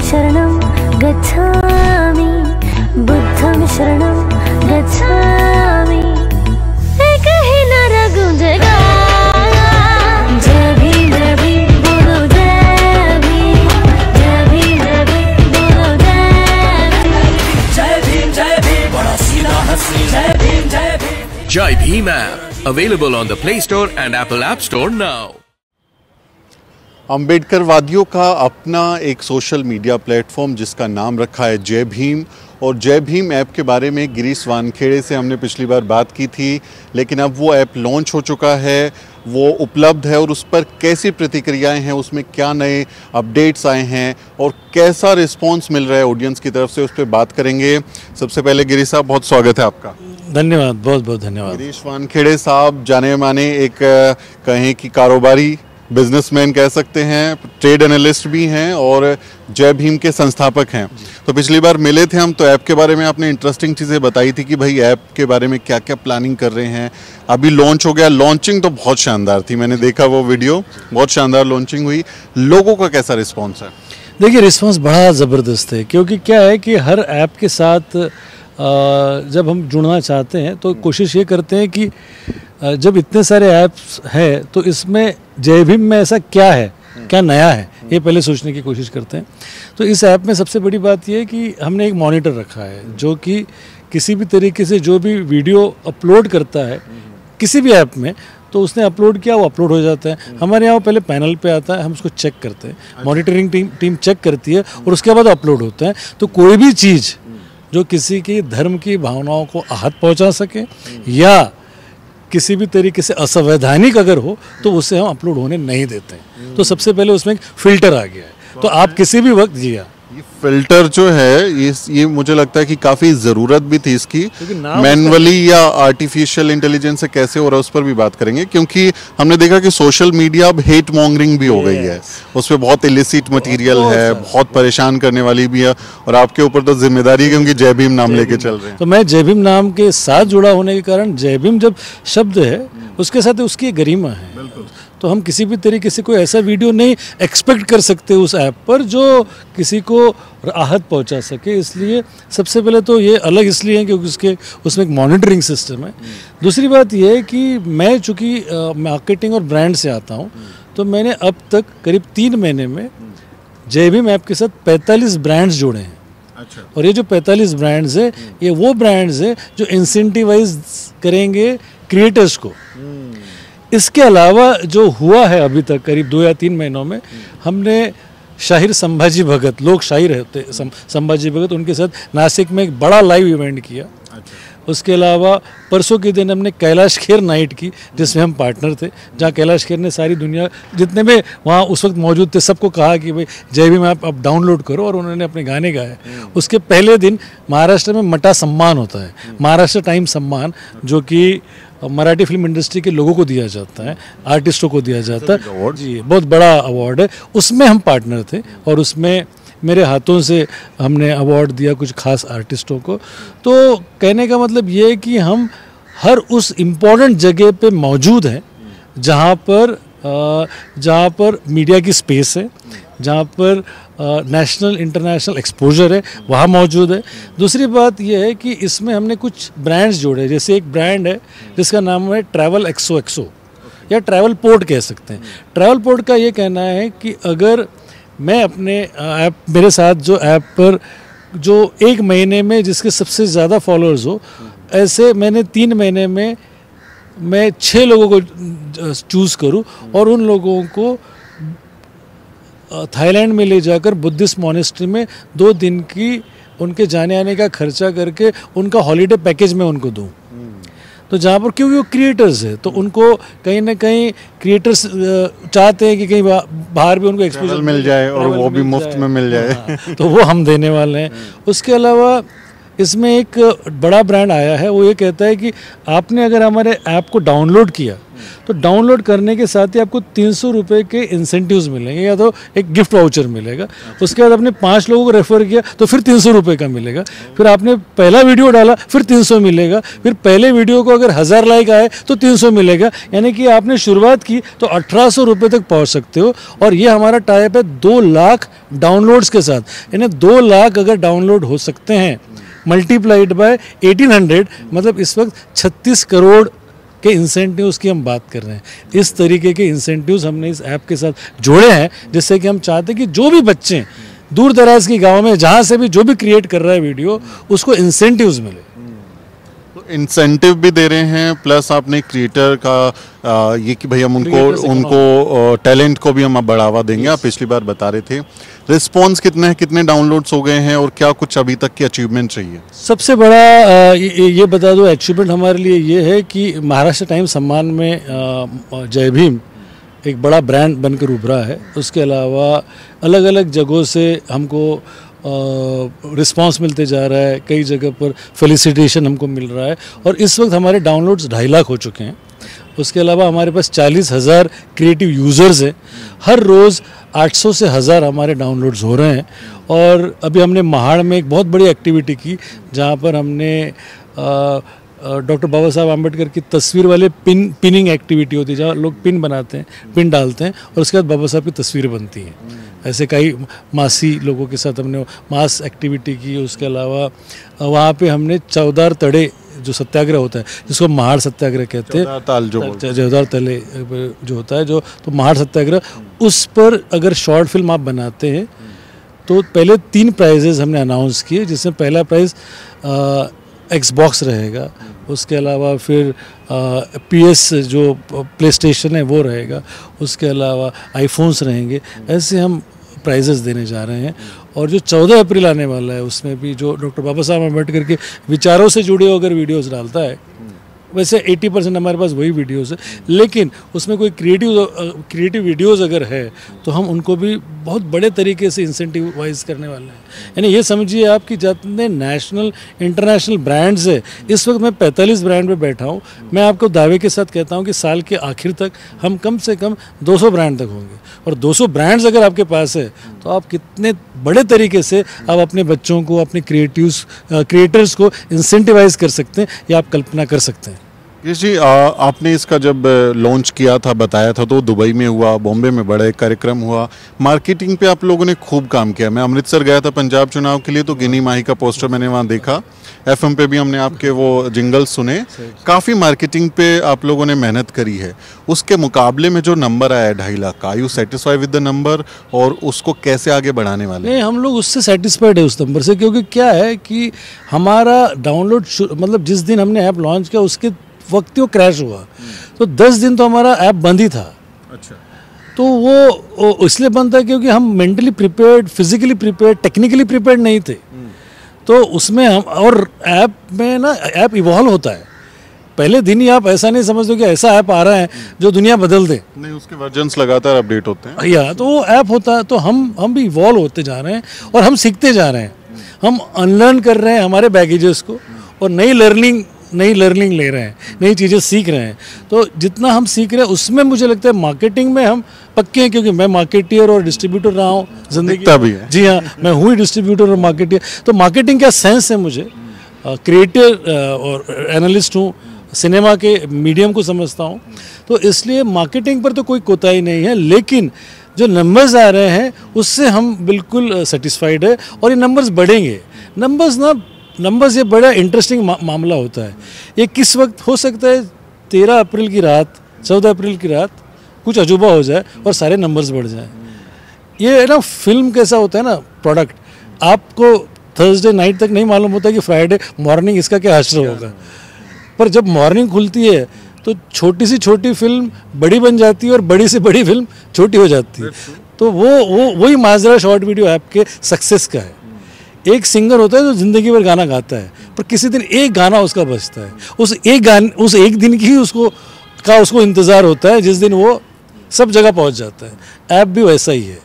शरणं गच्छामि। बुद्धं शरणं गच्छामि। ही भीम, जय Bhim Jai Bhim app. Available on the Play Store and Apple App Store now. Ambedkar वादियों का अपना एक सोशल मीडिया प्लेटफॉर्म जिसका नाम रखा है जय भीम। और जय भीम ऐप के बारे में गिरीश वानखेड़े से हमने पिछली बार बात की थी लेकिन अब वो ऐप लॉन्च हो चुका है वो उपलब्ध है और उस पर कैसी प्रतिक्रियाएँ हैं उसमें क्या नए अपडेट्स आए हैं और कैसा रिस्पांस मिल रहा है ऑडियंस की तरफ़ से उस पर बात करेंगे। सबसे पहले गिरीश साहब बहुत स्वागत है आपका। धन्यवाद बहुत बहुत धन्यवाद। गिरीश वानखेड़े साहब जाने माने एक कहें कि कारोबारी बिजनेसमैन कह सकते हैं ट्रेड एनालिस्ट भी हैं और जय भीम के संस्थापक हैं। तो पिछली बार मिले थे हम तो ऐप के बारे में आपने इंटरेस्टिंग चीज़ें बताई थी कि भाई ऐप के बारे में क्या क्या प्लानिंग कर रहे हैं। अभी लॉन्च हो गया। लॉन्चिंग तो बहुत शानदार थी मैंने देखा वो वीडियो बहुत शानदार लॉन्चिंग हुई। लोगों का कैसा रिस्पॉन्स है? देखिए रिस्पॉन्स बड़ा ज़बरदस्त है क्योंकि क्या है कि हर ऐप के साथ जब हम जुड़ना चाहते हैं तो कोशिश ये करते हैं कि जब इतने सारे ऐप्स हैं तो इसमें जय भीम में ऐसा क्या है? क्या नया है? ये पहले सोचने की कोशिश करते हैं। तो इस ऐप में सबसे बड़ी बात यह है कि हमने एक मॉनिटर रखा है जो कि किसी भी तरीके से जो भी वीडियो अपलोड करता है किसी भी ऐप में तो उसने अपलोड किया वो अपलोड हो जाता है। हमारे यहाँ वो पहले पैनल पे आता है हम उसको चेक करते हैं। मॉनिटरिंग टीम टीम चेक करती है और उसके बाद अपलोड होता है। तो कोई भी चीज़ जो किसी की धर्म की भावनाओं को आहत पहुँचा सके या किसी भी तरीके से असंवैधानिक अगर हो तो उसे हम अपलोड होने नहीं देते हैं। तो सबसे पहले उसमें फ़िल्टर आ गया है। तो आप किसी भी वक्त, जी हाँ ये फ़िल्टर जो है ये ये मुझे लगता है कि काफ़ी ज़रूरत भी थी इसकी। मैनुअली या आर्टिफिशियल इंटेलिजेंस से कैसे हो रहा है उस पर भी बात करेंगे क्योंकि हमने देखा कि सोशल मीडिया अब हेट मॉन्गरिंग भी हो गई है। उस पर बहुत इलिसिट मटेरियल है बहुत परेशान करने वाली भी है और आपके ऊपर तो ज़िम्मेदारी है क्योंकि जय भीम नाम लेके चल रहे हैं। तो मैं जय भीम नाम के साथ जुड़ा होने के कारण जय भीम जब शब्द है उसके साथ उसकी गरिमा है। तो हम किसी भी तरीके से कोई ऐसा वीडियो नहीं एक्सपेक्ट कर सकते उस ऐप पर जो किसी को राहत पहुँचा सके। इसलिए सबसे पहले तो ये अलग इसलिए है क्योंकि उसके उसमें एक मॉनिटरिंग सिस्टम है। दूसरी बात यह है कि मैं चूँकि मार्केटिंग और ब्रांड से आता हूँ तो मैंने अब तक करीब तीन महीने में जय भीम ऐप के साथ 45 ब्रांड्स जोड़े हैं। अच्छा। और ये जो 45 ब्रांड्स है ये वो ब्रांड्स है जो इंसेंटिवाइज करेंगे क्रिएटर्स को। इसके अलावा जो हुआ है अभी तक करीब दो या तीन महीनों में हमने शाहिर संभाजी भगत लोग शाहिर होते सं- संभाजी भगत उनके साथ नासिक में एक बड़ा लाइव इवेंट किया। उसके अलावा परसों के दिन हमने कैलाश खेर नाइट की जिसमें हम पार्टनर थे जहाँ कैलाश खेर ने सारी दुनिया जितने भी वहाँ उस वक्त मौजूद थे सबको कहा कि भाई जय भी भीम आप अब डाउनलोड करो। और उन्होंने अपने गाने गाए। उसके पहले दिन महाराष्ट्र में मटा सम्मान होता है। महाराष्ट्र टाइम सम्मान जो कि मराठी फ़िल्म इंडस्ट्री के लोगों को दिया जाता है आर्टिस्टों को दिया जाता है। जी बहुत बड़ा अवार्ड है। उसमें हम पार्टनर थे और उसमें मेरे हाथों से हमने अवार्ड दिया कुछ खास आर्टिस्टों को। तो कहने का मतलब ये है कि हम हर उस इम्पोर्टेंट जगह पे मौजूद हैं जहाँ पर जहाँ पर मीडिया की स्पेस है जहाँ पर नेशनल इंटरनेशनल एक्सपोजर है, वहाँ मौजूद है। दूसरी बात यह है कि इसमें हमने कुछ ब्रांड्स जोड़े जैसे एक ब्रांड है, जिसका नाम है ट्रैवल एक्सो एक्सो या ट्रैवल पोर्ट कह सकते हैं। ट्रैवल पोर्ट का ये कहना है कि अगर मैं अपने ऐप मेरे साथ जो ऐप पर जो एक महीने में जिसके सबसे ज़्यादा फॉलोअर्स हो, ऐसे मैंने तीन महीने में मैं छः लोगों को चूज़ करूँ और उन लोगों को थाईलैंड में ले जाकर बुद्धिस्ट मोनेस्ट्री में दो दिन की उनके जाने आने का खर्चा करके उनका हॉलीडे पैकेज में उनको दूँ। तो जहाँ पर क्योंकि वो क्रिएटर्स है तो उनको कहीं ना कहीं क्रिएटर्स चाहते हैं कि कहीं बाहर भी उनको एक्सपोजर मिल जाए और वो भी मुफ़्त में मिल जाए। हाँ, तो वो हम देने वाले हैं। उसके अलावा इसमें एक बड़ा ब्रांड आया है, वो ये कहता है कि आपने अगर हमारे ऐप को डाउनलोड किया तो डाउनलोड करने के साथ ही आपको तीन सौ रुपये के इंसेंटिव्स मिलेंगे या तो एक गिफ्ट वाउचर मिलेगा। उसके बाद आपने पाँच लोगों को रेफर किया तो फिर तीन सौ रुपये का मिलेगा। फिर आपने पहला वीडियो डाला, फिर तीन सौ मिलेगा। फिर पहले वीडियो को अगर हज़ार लाइक आए तो तीन सौ मिलेगा। यानी कि आपने शुरुआत की तो अठारह सौ रुपये तक पहुँच सकते हो। और ये हमारा टाइप है दो लाख डाउनलोड्स के साथ। यानी दो लाख अगर डाउनलोड हो सकते हैं मल्टीप्लाइड बाय 1800 मतलब इस वक्त 36 करोड़ के इंसेंटिव्स की हम बात कर रहे हैं। इस तरीके के इंसेंटिव्स हमने इस ऐप के साथ जोड़े हैं, जिससे कि हम चाहते हैं कि जो भी बच्चे दूर दराज के गाँव में, जहाँ से भी जो भी क्रिएट कर रहा है वीडियो उसको इंसेंटिव्स मिले। इंसेंटिव भी दे रहे हैं प्लस आपने क्रिएटर का आ, ये कि भाई हम उनको उनको टैलेंट को भी हम बढ़ावा देंगे आप पिछली बार बता रहे थे। रिस्पॉन्स कितने हैं कितने डाउनलोड्स हो गए हैं और क्या कुछ अभी तक की अचीवमेंट रही है? सबसे बड़ा ये ये बता दो अचीवमेंट हमारे लिए ये है कि महाराष्ट्र टाइम सम्मान में जय भीम एक बड़ा ब्रांड बनकर उभरा है। उसके अलावा अलग अलग जगहों से हमको रिस्पांस मिलते जा रहा है, कई जगह पर फेलिसिटेशन हमको मिल रहा है और इस वक्त हमारे डाउनलोड्स ढाई लाख हो चुके हैं। उसके अलावा हमारे पास चालीस हज़ार क्रिएटिव यूज़र्स हैं। हर रोज़ 800 से हज़ार हमारे डाउनलोड्स हो रहे हैं और अभी हमने महाड़ में एक बहुत बड़ी एक्टिविटी की, जहाँ पर हमने डॉक्टर बाबा साहब आम्बेडकर की तस्वीर वाले पिन पिनिंग एक्टिविटी होती है जहाँ लोग पिन बनाते हैं पिन डालते हैं और उसके बाद बाबा साहब की तस्वीरें बनती हैं। ऐसे कई मासी लोगों के साथ हमने मास एक्टिविटी की उसके अलावा वहाँ पे हमने चौदार तड़े जो सत्याग्रह होता है जिसको महाड़ सत्याग्रह कहते हैं। चौदार ताल जो तले जो होता है जो तो महाड़ सत्याग्रह उस पर अगर शॉर्ट फ़िल्म आप बनाते हैं तो पहले तीन प्राइजेज हमने अनाउंस किए जिसमें पहला प्राइज़ एक्सबॉक्स रहेगा उसके अलावा फिर पी एस जो प्ले स्टेशन है, वो रहेगा। उसके अलावा आईफोन्स रहेंगे। ऐसे हम प्राइजेस देने जा रहे हैं। और जो 14 अप्रैल आने वाला है, उसमें भी जो डॉक्टर बाबा साहब अंबेडकर के विचारों से जुड़े अगर वीडियोस डालता है वैसे 80 परसेंट हमारे पास वही वीडियोस है। लेकिन उसमें कोई क्रिएटिव क्रिएटिव वीडियोस अगर है तो हम उनको भी बहुत बड़े तरीके से इंसेंटिवाइज करने वाले हैं। यानी ये समझिए आप कि जितने नेशनल इंटरनेशनल ब्रांड्स है, इस वक्त मैं 45 ब्रांड पर बैठा हूँ। मैं आपको दावे के साथ कहता हूँ कि साल के आखिर तक हम कम से कम 200 ब्रांड तक होंगे। और 200 ब्रांड्स अगर आपके पास है तो आप कितने बड़े तरीके से आप अपने बच्चों को, अपने क्रिएटिव क्रिएटर्स को इंसेंटिवाइज कर सकते हैं या आप कल्पना कर सकते हैं? जी आ, आपने इसका जब लॉन्च किया था बताया था तो दुबई में हुआ बॉम्बे में बड़ा एक कार्यक्रम हुआ। मार्केटिंग पे आप लोगों ने खूब काम किया। मैं अमृतसर गया था पंजाब चुनाव के लिए तो गिनी माही का पोस्टर मैंने वहाँ देखा। एफएम पे भी हमने आपके वो जिंगल सुने। काफ़ी मार्केटिंग पे आप लोगों ने मेहनत करी है। उसके मुकाबले में जो नंबर आया ढाई लाख का you satisfy with the number और उसको कैसे आगे बढ़ाने वाले नहीं हम लोग उससे सेटिस्फाइड है उस नंबर से क्योंकि क्या है कि हमारा डाउनलोड मतलब जिस दिन हमने ऐप लॉन्च किया उसके वक्त ही वो क्रैश हुआ। तो दस दिन तो हमारा ऐप बंद ही था। अच्छा। तो वो इसलिए बंद था क्योंकि हम mentally prepared physically prepared technically prepared नहीं थे। तो उसमें हम और ऐप में ना ऐप इवॉल्व होता है। पहले दिन ही आप ऐसा नहीं समझते कि ऐसा ऐप आ रहा है जो दुनिया बदल दे। नहीं उसके वर्जन्स लगातार अपडेट होते हैं। या तो वो ऐप होता है तो हम हम भी इवॉल्व होते जा रहे हैं और हम सीखते जा रहे हैं। हम अनलर्न कर रहे हैं हमारे बैगेजेस को और नई लर्निंग नई लर्निंग ले रहे हैं नई चीज़ें सीख रहे हैं। तो जितना हम सीख रहे हैं उसमें मुझे लगता है मार्केटिंग में हम पक्के हैं क्योंकि मैं मार्केटियर और डिस्ट्रीब्यूटर रहा हूँ ज़िंदगी भी है। जी हाँ मैं हूँ ही डिस्ट्रीब्यूटर और मार्केटियर तो मार्केटिंग का सेंस है मुझे? क्रिएटर और एनालिस्ट हूँ सिनेमा के मीडियम को समझता हूँ। तो इसलिए मार्केटिंग पर तो कोई कोताही नहीं है लेकिन जो नंबर्स आ रहे हैं उससे हम बिल्कुल सेटिस्फाइड है और ये नंबर्स बढ़ेंगे। नंबर्स ना नंबर्स ये बड़ा इंटरेस्टिंग मा, मामला होता है। ये किस वक्त हो सकता है? तेरह अप्रैल की रात चौदह अप्रैल की रात कुछ अजूबा हो जाए और सारे नंबर्स बढ़ जाएँ। ये ना फ़िल्म कैसा होता है ना प्रोडक्ट आपको थर्सडे नाइट तक नहीं मालूम होता कि फ्राइडे मॉर्निंग इसका क्या हश्र होगा। पर जब मॉर्निंग खुलती है तो छोटी सी छोटी फ़िल्म बड़ी बन जाती है और बड़ी से बड़ी फ़िल्म छोटी हो जाती है। तो वो वो वही माजरा शॉर्ट वीडियो ऐप के सक्सेस का है। एक सिंगर होता है जो ज़िंदगी भर गाना गाता है पर किसी दिन एक गाना उसका बचता है। उस एक गान उस एक दिन की उसको का उसको इंतज़ार होता है जिस दिन वो सब जगह पहुँच जाता है। ऐप भी वैसा ही है।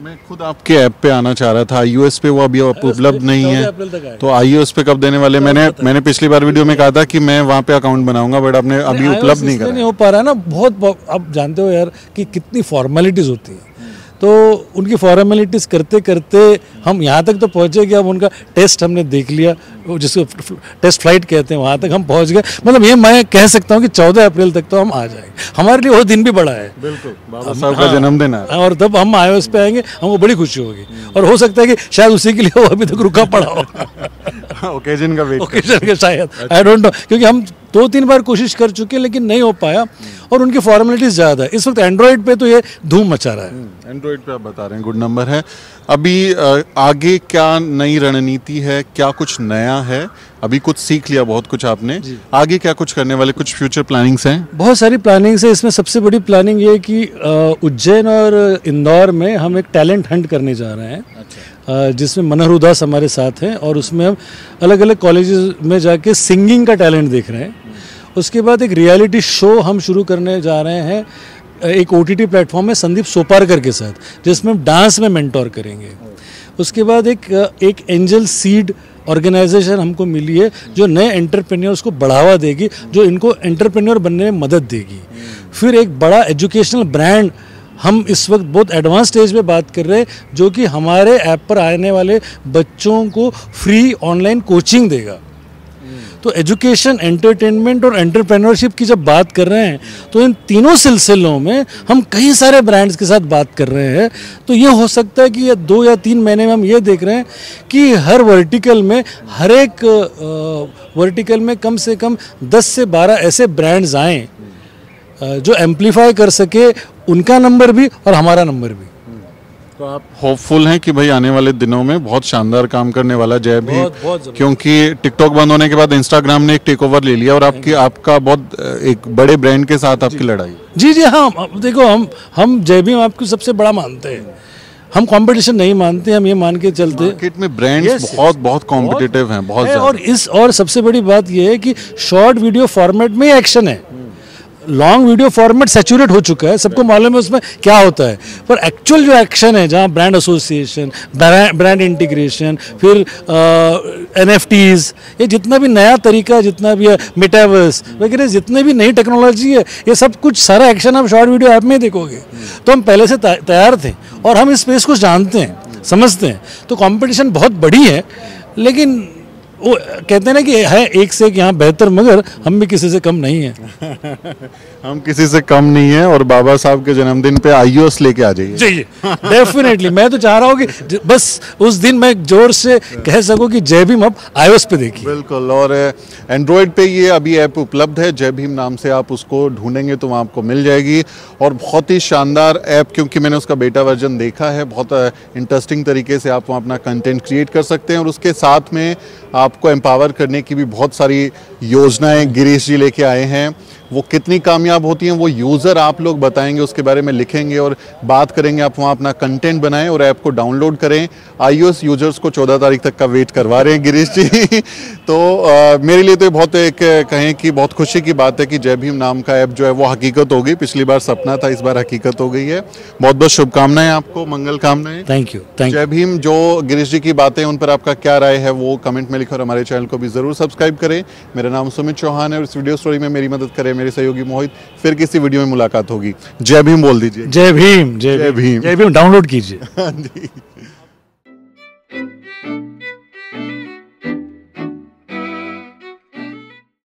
मैं खुद आपके ऐप पे आना चाह रहा था। आईओएस पे वो अभी उपलब्ध नहीं है। तो आईओएस पे कब देने वाले? मैंने मैंने पिछली बार वीडियो में कहा था कि मैं वहाँ पे अकाउंट बनाऊँगा बट आपने अभी उपलब्ध नहीं करा। नहीं हो पा रहा है ना। बहुत बहुत- आप जानते हो यार कि कितनी फॉर्मेलिटीज होती हैं। तो उनकी फॉर्मेलिटीज करते करते हम यहाँ तक तो पहुँचे कि अब उनका टेस्ट हमने देख लिया जिसको टेस्ट फ़्लाइट कहते हैं वहाँ तक हम पहुँच गए। मतलब ये मैं कह सकता हूँ कि चौदह अप्रैल तक तो हम आ जाएँगे। हमारे लिए वो दिन भी बड़ा है। बिल्कुल बाबा साहब का जन्मदिन है और तब हम आईओएस पे आएँगे हमको बड़ी खुशी होगी। और हो सकता है कि शायद उसी के लिए वो अभी तक रुका पड़ा हो। ओकेजन का वेट ओकेजन के शायद। आई डोंट नो क्योंकि हम दो तीन बार कोशिश कर चुके हैं लेकिन नहीं हो पाया और उनकी फॉर्मेलिटीज ज़्यादा है। इस वक्त एंड्रॉयड पे तो ये धूम मचा रहा है। एंड्रॉइड पे आप बता रहे हैं गुड नंबर है। अभी आगे क्या नई रणनीति है क्या कुछ नया है? अभी कुछ सीख लिया बहुत कुछ आपने। आगे क्या कुछ करने वाले कुछ फ्यूचर प्लानिंग्स हैं? बहुत सारी प्लानिंग्स है। इसमें सबसे बड़ी प्लानिंग ये है कि उज्जैन और इंदौर में हम एक टैलेंट हंट करने जा रहे हैं। अ, जिसमें मनहर उदास हमारे साथ हैं और उसमें हम अलग अलग कॉलेजेस में जाके सिंगिंग का टैलेंट देख रहे हैं। उसके बाद एक रियलिटी शो हम शुरू करने जा रहे हैं। एक ओ टी प्लेटफॉर्म है संदीप सोपारकर के साथ, जिसमें हम डांस में मेंटोर करेंगे। उसके बाद एक एक एंजल सीड ऑर्गेनाइजेशन हमको मिली है, जो नए एंटरप्रेन्योर्स को बढ़ावा देगी, जो इनको एंटरप्रेन्योर बनने में मदद देगी। फिर एक बड़ा एजुकेशनल ब्रांड हम इस वक्त बहुत एडवांस स्टेज पे बात कर रहे हैं, जो कि हमारे ऐप पर आने वाले बच्चों को फ्री ऑनलाइन कोचिंग देगा। तो एजुकेशन एंटरटेनमेंट और एंटरप्रेन्योरशिप की जब बात कर रहे हैं तो इन तीनों सिलसिलों में हम कई सारे ब्रांड्स के साथ बात कर रहे हैं। तो ये हो सकता है कि ये दो या तीन महीने में हम ये देख रहे हैं कि हर वर्टिकल में, हर एक वर्टिकल में कम से कम 10 से 12 ऐसे ब्रांड्स आएँ। जो एम्पलीफाई कर सके उनका नंबर भी और हमारा नंबर भी। तो आप होपफुल हैं कि भाई आने वाले दिनों में बहुत शानदार काम करने वाला जय भी बहुत- बहुत क्योंकि टिकटॉक बंद होने के बाद इंस्टाग्राम ने एक टेक ओवर ले लिया और आपकी आपका बहुत एक बड़े ब्रांड के साथ आपकी लड़ाई। जी जी हाँ देखो हम हम जय भीम आपको सबसे बड़ा मानते हैं। हम कंपटीशन नहीं मानते हम ये मान के चलते। मार्केट में ब्रांड्स Yes. बहुत बहुत कॉम्पिटिटिव हैं बहुत है और इस और सबसे बड़ी बात यह है कि शॉर्ट वीडियो फॉर्मेट में एक्शन है। लॉन्ग वीडियो फॉर्मेट सेचूरेट हो चुका है, सबको मालूम है उसमें क्या होता है। पर एक्चुअल जो एक्शन है, जहाँ ब्रांड एसोसिएशन ब्रांड इंटीग्रेशन फिर एन एफ़ ये जितना भी नया तरीका, जितना भी है मेटावर्स वगैरह, जितने भी नई टेक्नोलॉजी है, ये सब कुछ सारा एक्शन आप शॉर्ट वीडियो ऐप में ही देखोगे। तो हम पहले से तैयार थे और हम इस स्पेस को जानते हैं, समझते हैं। तो कंपटीशन बहुत बड़ी है, लेकिन वो कहते हैं ना कि है एक से एक यहाँ बेहतर मगर हम भी किसी से कम नहीं है। हम किसी से कम नहीं है और बाबा साहब के जन्मदिन पे आईओएस लेके आ जाइए। चाहिए डेफिनेटली। मैं तो चाह रहा हूँ कि बस उस दिन मैं ज़ोर से कह सकूँ कि जय भीम अब आईओएस पे देखिए। बिल्कुल और एंड्रॉयड पे ये अभी ऐप उपलब्ध है जय भीम नाम से आप उसको ढूंढेंगे तो वहाँ आपको मिल जाएगी। और बहुत ही शानदार ऐप क्योंकि मैंने उसका बेटा वर्जन देखा है बहुत इंटरेस्टिंग तरीके से आप वहाँ अपना कंटेंट क्रिएट कर सकते हैं। और उसके साथ में आपको एम्पावर करने की भी बहुत सारी योजनाएँ गिरीश जी लेके आए हैं। वो कितनी कामयाब होती हैं वो यूज़र आप लोग बताएँगे उसके बारे में लिखेंगे और बात करेंगे। आप वहाँ अपना कंटेंट बनाएँ और ऐप को डाउनलोड करें। आईओएस यूज़र्स को 14 तारीख तक का वेट करवा रहे हैं गिरीश जी। तो अ, मेरे लिए तो बहुत एक कहें कि बहुत खुशी की बात है कि जय भीम नाम का ऐप जो है वो हकीकत हो गई। पिछली बार सपना था इस बार हकीकत हो गई है। बहुत बहुत शुभकामनाएँ आपको मंगल कामनाएँ। थैंक यू थैंक जय भीम जो गिरीश जी की बातें उन पर आपका क्या राय है वो कमेंट में लिखो और हमारे चैनल को भी ज़रूर सब्सक्राइब करें। मेरा नाम सुमित चौहान है और इस वीडियो स्टोरी में मेरी मदद करें मेरे सहयोगी मोहित फिर किसी वीडियो में मुलाकात होगी। जय भीम बोल दीजिए। जय भीम जय भीम। जय भीम डाउनलोड कीजिए। हाँ जी।